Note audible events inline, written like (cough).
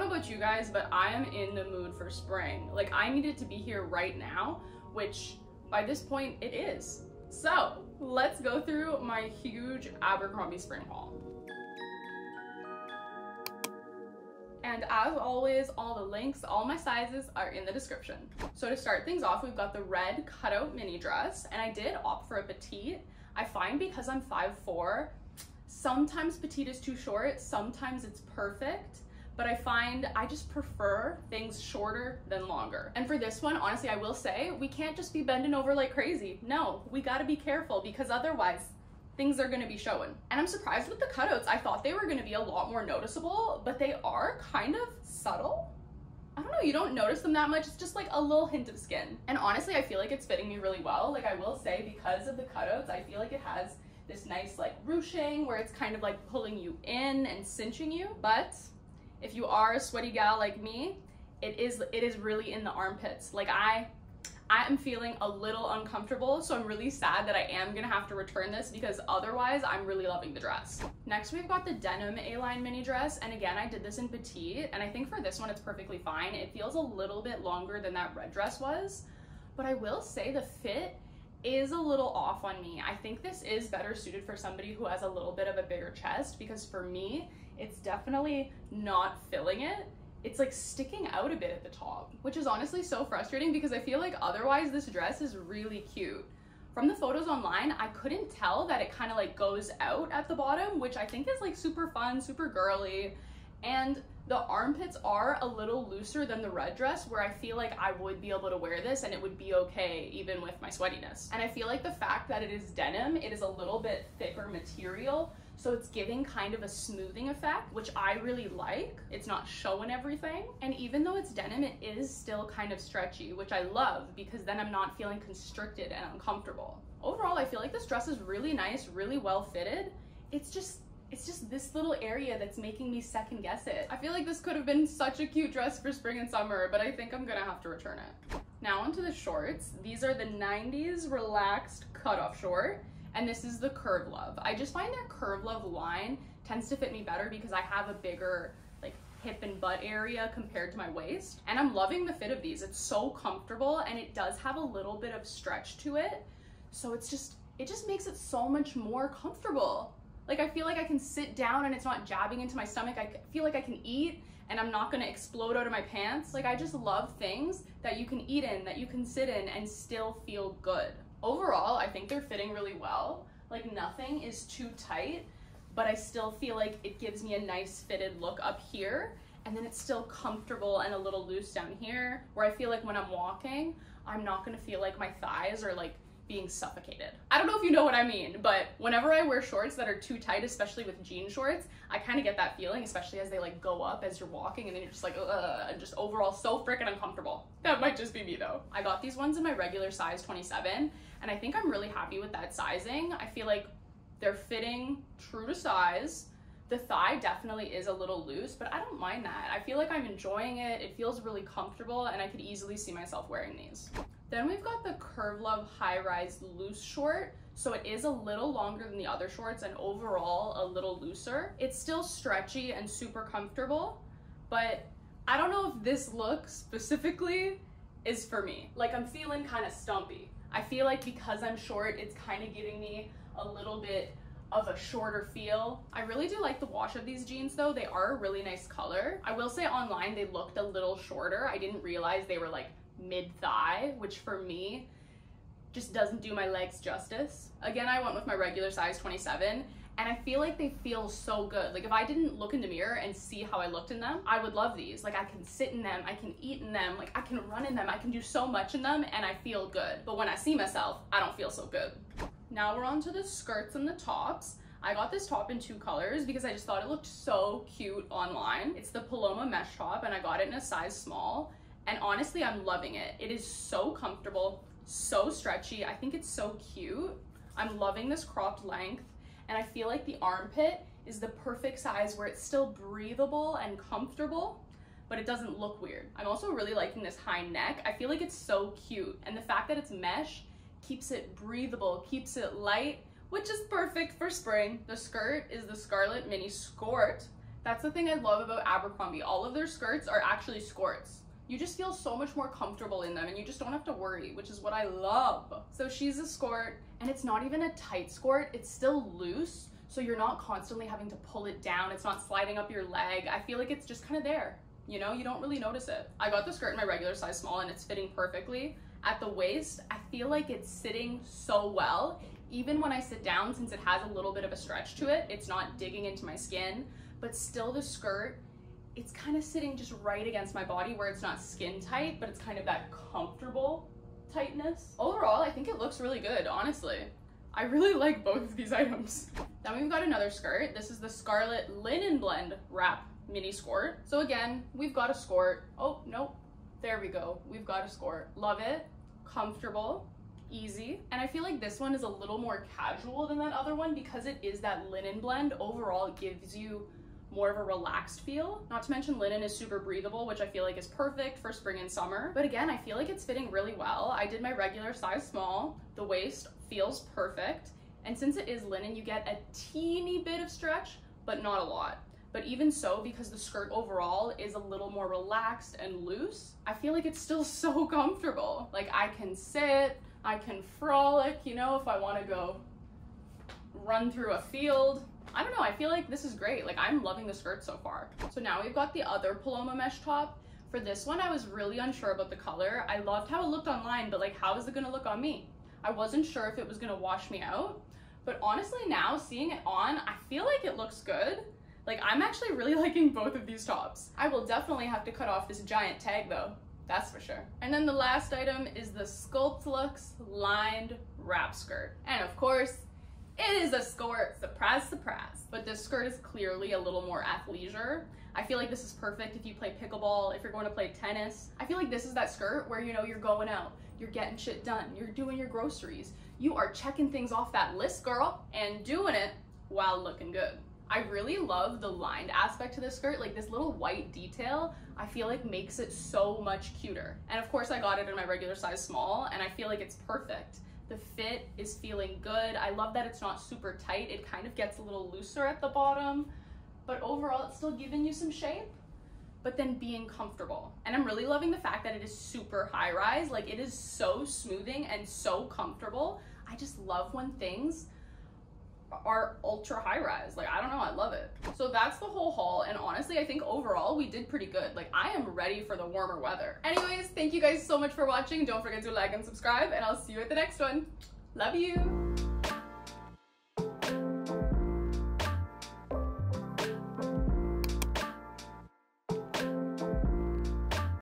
don't know about you guys, but I am in the mood for spring. Like I need it to be here right now, which by this point it is. So let's go through my huge Abercrombie spring haul. And as always, all the links, all my sizes are in the description. So to start things off, we've got the red cutout mini dress, and I did opt for a petite. I find because I'm 5'4", sometimes petite is too short, sometimes it's perfect, but I find I just prefer things shorter than longer. And for this one, honestly, I will say, we can't just be bending over like crazy. No, we gotta be careful because otherwise things are gonna be showing. And I'm surprised with the cutouts. I thought they were gonna be a lot more noticeable, but they are kind of subtle. I don't know, you don't notice them that much. It's just like a little hint of skin. And honestly, I feel like it's fitting me really well. Like I will say, because of the cutouts, I feel like it has this nice like ruching where it's kind of like pulling you in and cinching you. But if you are a sweaty gal like me, it is it is really in the armpits. Like I I am feeling a little uncomfortable, so I'm really sad that I am gonna have to return this because otherwise I'm really loving the dress. Next, we've got the denim A-line mini dress, and again, I did this in petite, and I think for this one it's perfectly fine. It feels a little bit longer than that red dress was, but I will say the fit is a little off on me. I think this is better suited for somebody who has a little bit of a bigger chest because for me, it's definitely not filling it it's like sticking out a bit at the top, which is honestly so frustrating because I feel like otherwise this dress is really cute. From the photos online, I couldn't tell that it kind of like goes out at the bottom, which I think is like super fun, super girly. And the armpits are a little looser than the red dress where I feel like I would be able to wear this and it would be okay even with my sweatiness. And I feel like the fact that it is denim, it is a little bit thicker material, so it's giving kind of a smoothing effect, which I really like. It's not showing everything. And even though it's denim, it is still kind of stretchy, which I love because then I'm not feeling constricted and uncomfortable. Overall, I feel like this dress is really nice, really well fitted. It's just it's just this little area that's making me second guess it. I feel like this could have been such a cute dress for spring and summer, but I think I'm gonna have to return it. Now onto the shorts. These are the 90s relaxed cutoff short and this is the Curve Love. I just find their Curve Love line tends to fit me better because I have a bigger like hip and butt area compared to my waist. And I'm loving the fit of these. It's so comfortable and it does have a little bit of stretch to it. So it's just, it just makes it so much more comfortable. Like I feel like I can sit down and it's not jabbing into my stomach. I feel like I can eat and I'm not gonna explode out of my pants. Like I just love things that you can eat in, that you can sit in and still feel good. Overall, I think they're fitting really well. Like nothing is too tight, but I still feel like it gives me a nice fitted look up here. And then it's still comfortable and a little loose down here where I feel like when I'm walking, I'm not gonna feel like my thighs are like being suffocated. I don't know if you know what I mean, but whenever I wear shorts that are too tight, especially with jean shorts, I kind of get that feeling, especially as they like go up as you're walking and then you're just like, ugh, just overall so freaking uncomfortable. That might just be me though. I got these ones in my regular size 27 and I think I'm really happy with that sizing. I feel like they're fitting true to size. The thigh definitely is a little loose, but I don't mind that. I feel like I'm enjoying it. It feels really comfortable and I could easily see myself wearing these. Then we've got the Curve Love High Rise Loose Short. So it is a little longer than the other shorts and overall a little looser. It's still stretchy and super comfortable, but I don't know if this look specifically is for me. Like I'm feeling kind of stumpy. I feel like because I'm short, it's kind of giving me a little bit of a shorter feel. I really do like the wash of these jeans though. They are a really nice color. I will say online they looked a little shorter. I didn't realize they were like mid thigh, which for me just doesn't do my legs justice. Again, I went with my regular size 27 and I feel like they feel so good. Like if I didn't look in the mirror and see how I looked in them, I would love these. Like I can sit in them, I can eat in them, like I can run in them, I can do so much in them and I feel good. But when I see myself, I don't feel so good. Now we're on to the skirts and the tops. I got this top in two colors because I just thought it looked so cute online. It's the Paloma mesh top and I got it in a size small and honestly, I'm loving it. It is so comfortable, so stretchy. I think it's so cute. I'm loving this cropped length and I feel like the armpit is the perfect size where it's still breathable and comfortable, but it doesn't look weird. I'm also really liking this high neck. I feel like it's so cute. And the fact that it's mesh keeps it breathable, keeps it light, which is perfect for spring. The skirt is the Scarlett Mini Skort That's the thing I love about Abercrombie. All of their skirts are actually skorts. You just feel so much more comfortable in them and you just don't have to worry, which is what I love. So she's a skirt and it's not even a tight skirt, it's still loose. So you're not constantly having to pull it down. It's not sliding up your leg. I feel like it's just kind of there. You know, you don't really notice it. I got the skirt in my regular size small and it's fitting perfectly. At the waist, I feel like it's sitting so well. Even when I sit down, since it has a little bit of a stretch to it, it's not digging into my skin, but still the skirt, it's kind of sitting just right against my body where it's not skin tight, but it's kind of that comfortable tightness. Overall, I think it looks really good, honestly. I really like both of these (laughs) items. Then we've got another skirt. This is the Scarlett Linen Blend Wrap Mini Skort. So again, we've got a skirt. Oh, nope. There we go. We've got a skort. Love it. Comfortable. Easy. And I feel like this one is a little more casual than that other one because it is that linen blend. Overall, it gives you more of a relaxed feel. Not to mention linen is super breathable, which I feel like is perfect for spring and summer. But again, I feel like it's fitting really well. I did my regular size small. The waist feels perfect. And since it is linen, you get a teeny bit of stretch, but not a lot. But even so, because the skirt overall is a little more relaxed and loose, I feel like it's still (laughs) so comfortable. Like I can sit, I can frolic, you know, if I wanna go run through a field. I don't know, I feel like this is great. Like I'm loving the skirt so far. So now we've got the other Paloma mesh top. For this one, I was really unsure about the color. I loved how it looked online, but like how is it gonna look on me? I wasn't sure if it was gonna wash me out, but honestly now seeing it on, I feel like it looks good. Like I'm actually really (laughs) liking both of these tops. I will definitely have to cut off this giant tag though. That's for sure. And then the last item is the Sculpt Sculptlux lined wrap skirt. And of course, it is a skort, surprise, surprise. But this skirt is clearly a little more athleisure. I feel like this is perfect if you play pickleball, if you're going to play tennis. I feel like this is that skirt where you know you're going out, you're getting shit done, you're doing your groceries, you are checking things off that list, girl, and doing it while looking good. I really love the lined aspect to this skirt, like this little white detail, I feel like makes it so much cuter. And of course I got it in my regular size small and I feel like it's perfect. The fit is feeling good. I love that it's not super tight. It kind of gets a little looser at the bottom, but overall it's still giving you some shape, but then being comfortable. And I'm really loving the fact that it is super high rise. Like it is so smoothing and so comfortable. I just love when things are ultra high rise. Like, I don't know, I love it. So that's the whole haul. And honestly, I think overall we did pretty good. Like, I am ready for the warmer weather. Anyways, thank you guys so much for watching. Don't forget to like and subscribe, and I'll see you at the next one. Love you.